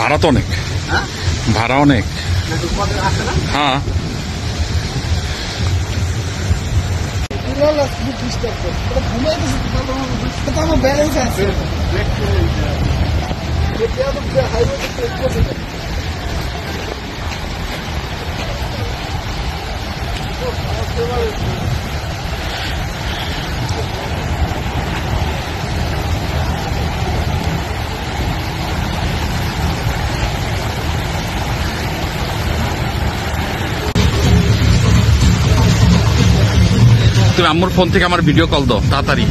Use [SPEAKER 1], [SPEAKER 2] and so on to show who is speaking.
[SPEAKER 1] ভাড়া তো অনেক।
[SPEAKER 2] হ্যাঁ?
[SPEAKER 1] ভাড়া অনেক।
[SPEAKER 2] আসে না?
[SPEAKER 1] হ্যাঁ।
[SPEAKER 2] ব্যালেন্স
[SPEAKER 1] তুমি আম্মুর ফোন থেকে আমার ভিডিও কল দাও তাড়াতাড়ি।